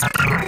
Podcast.